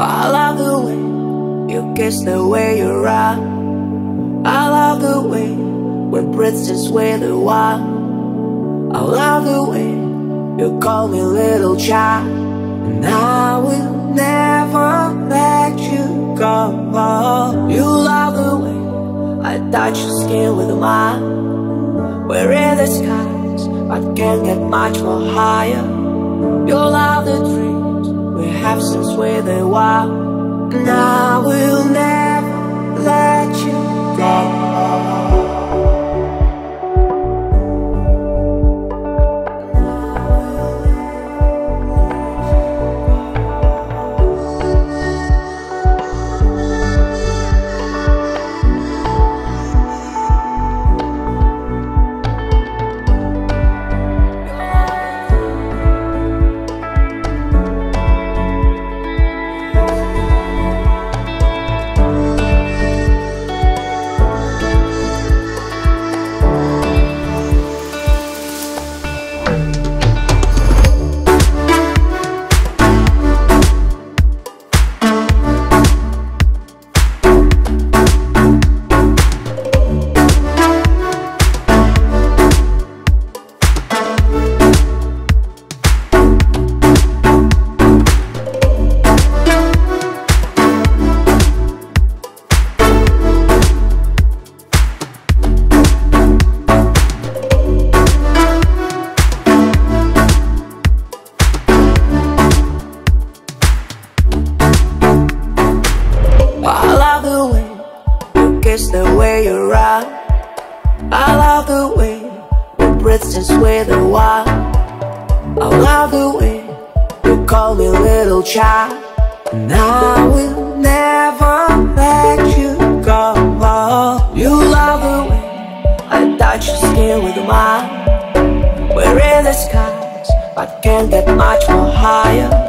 I love the way you kiss the way you rock. I love the way we breathe just with the wild. I love the way you call me little child. And I will never let you go. On you love the way I touch your skin with mine. We're in the skies, but can't get much more higher. Have they we're. And I will never you the way you rock. I love the way we breathe since we're the wild. I love the way you call me little child. And I will never let you go. You love the way I touch your skin with mine. We're in the skies, but can't get much more higher.